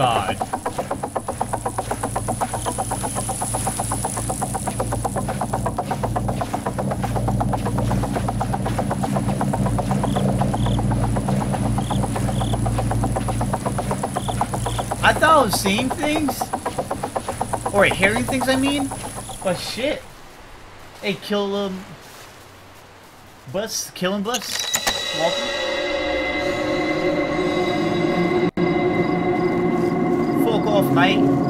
god. I thought I was seeing things. Or hearing things, I mean. But shit. Hey, kill, um... Bus, killing bus. Walter. Fuck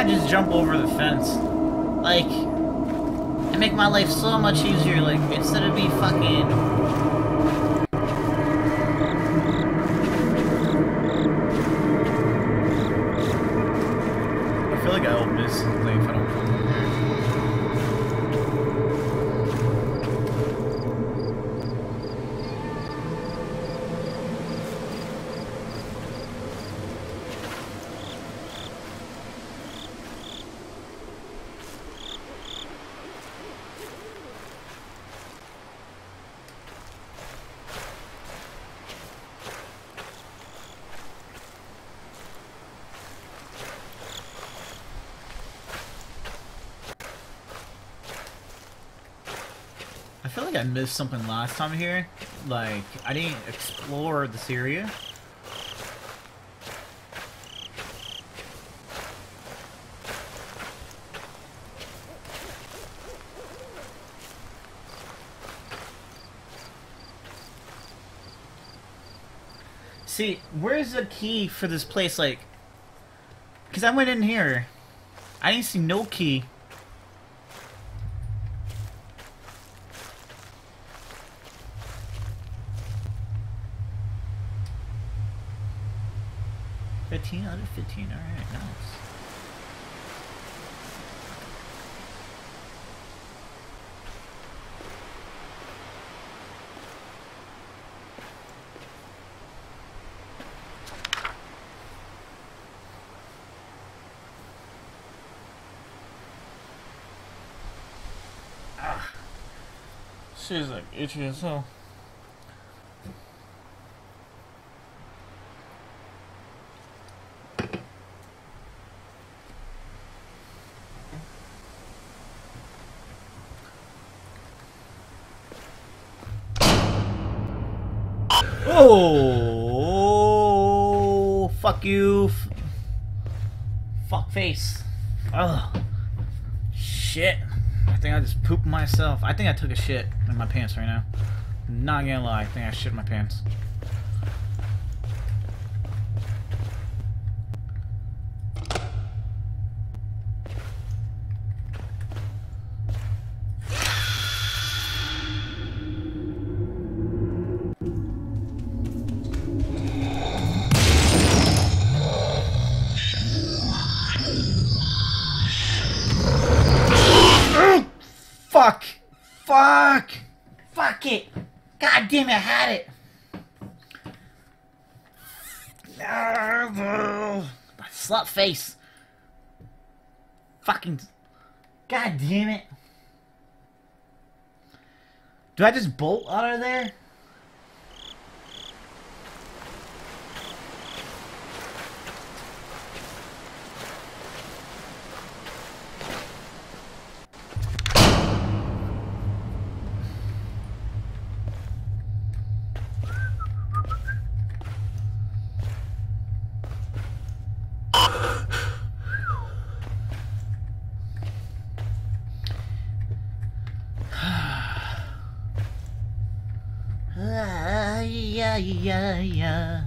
I just jump over the fence. Like, it make my life so much easier. Like, instead of be fucking. Like I missed something last time here. Like, I didn't explore this area. See, where's the key for this place? Like, because I went in here. I didn't see no key. Fifteen out of fifteen. All right, nice. Ah. She's like itchy as hell. Oh, fuck you. Fuck face. Ugh. Shit. I think I just pooped myself. I think I took a shit in my pants right now. Not gonna lie, I think I shit my pants. Fuck! Fuck! Fuck it! God damn it, I had it! Slut face! Fucking. God damn it! Do I just bolt out of there? yeah, yeah.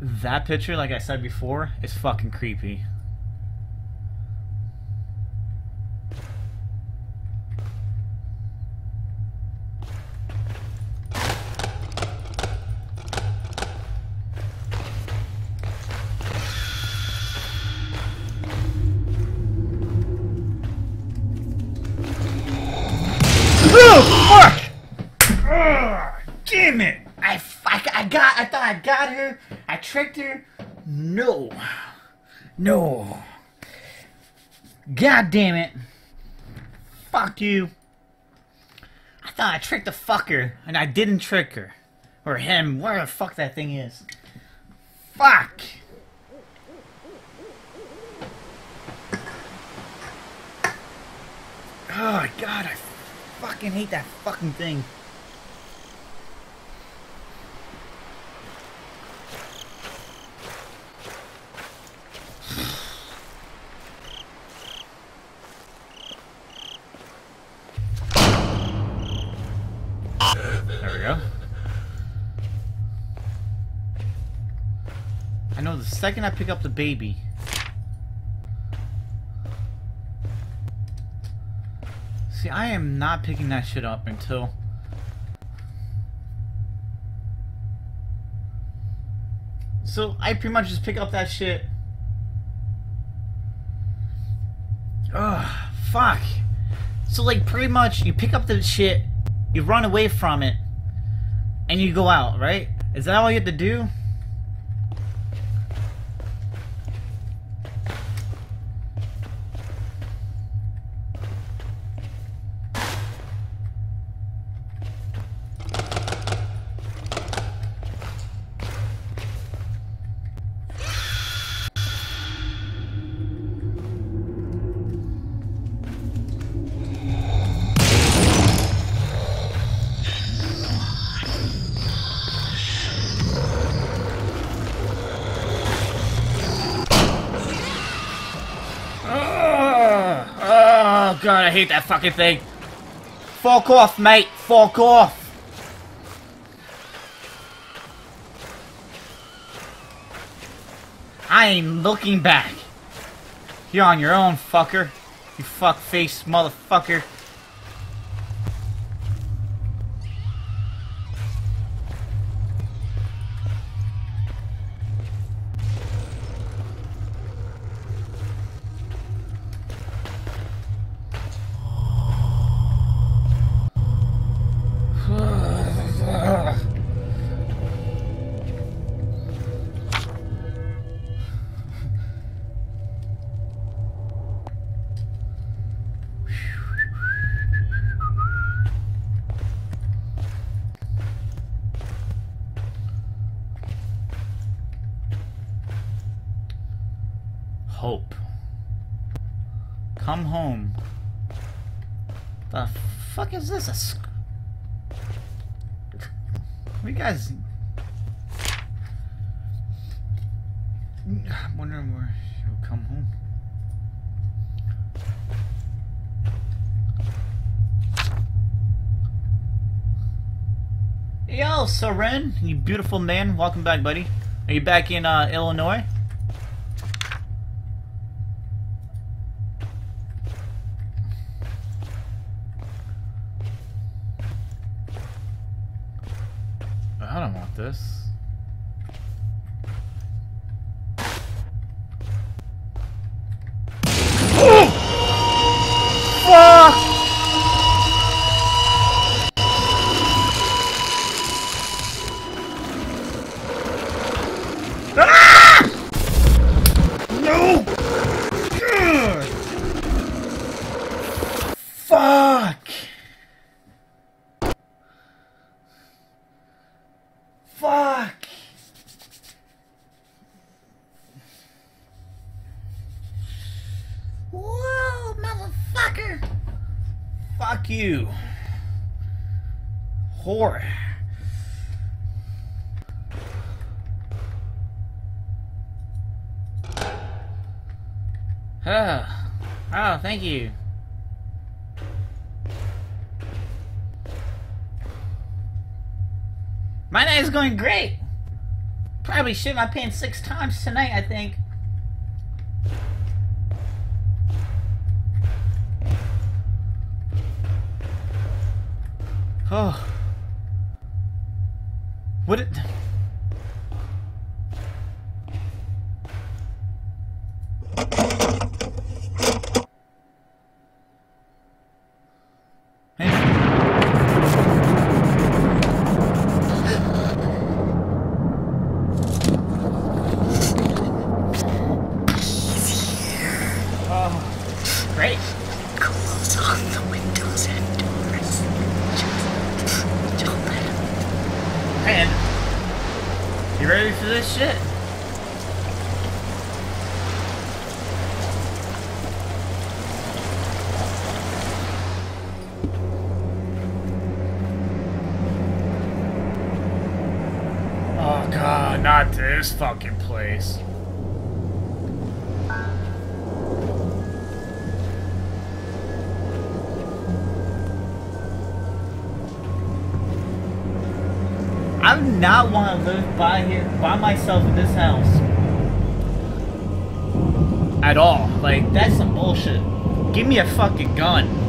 That picture, like I said before, is fucking creepy. I got her. I tricked her. No. No. God damn it. Fuck you. I thought I tricked the fucker, and I didn't trick her. Or him, where the fuck that thing is. Fuck! Oh god, I fucking hate that fucking thing. There we go. I know the second I pick up the baby. See, I am not picking that shit up until... So, I pretty much just pick up that shit. Ugh, fuck. So, like, pretty much, you pick up the shit, you run away from it, and you go out, right? Is that all you have to do? God, I hate that fucking thing. Fuck off, mate. Fuck off. I ain't looking back. You're on your own, fucker. You fuck face motherfucker. Hope. Come home. The fuck is this? A sc- you guys? I'm wondering where she'll come home. Yo, Soren, you beautiful man. Welcome back, buddy. Are you back in uh, Illinois? This. Fuck! You. Whore. Oh, oh, thank you. My night is going great. Probably shit my pants six times tonight, I think. Oh. What it... god, not this fucking place. I do not want to live by here by myself in this house. At all. Like that's some bullshit. Give me a fucking gun.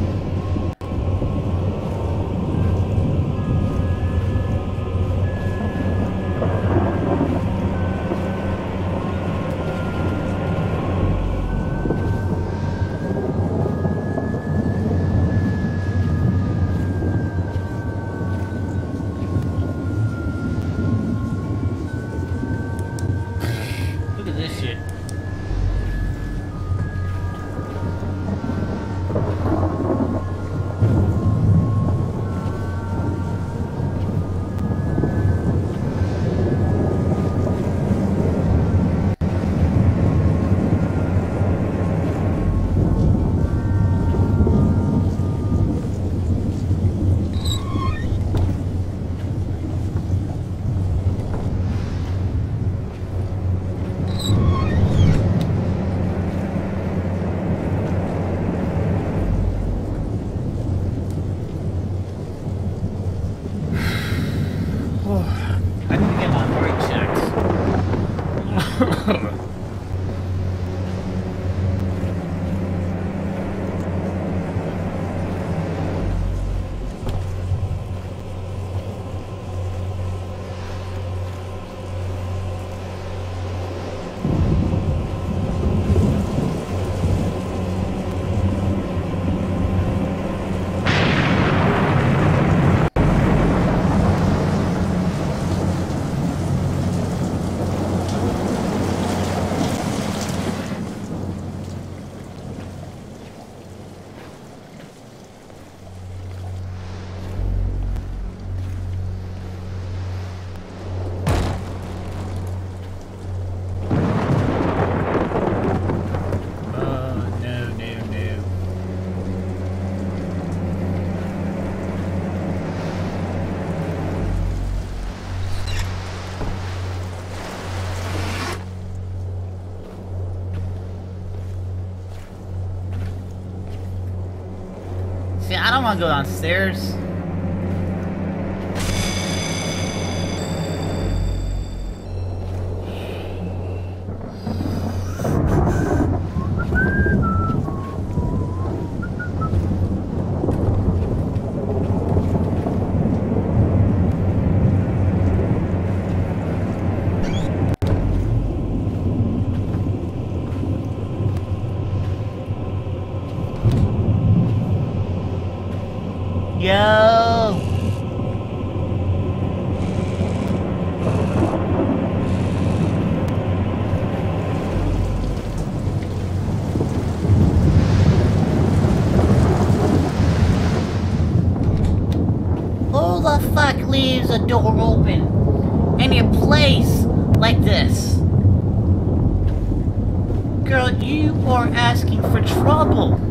See, I don't want to go downstairs. Yo! Who the fuck a door open in a place like this? Girl, you are asking for trouble.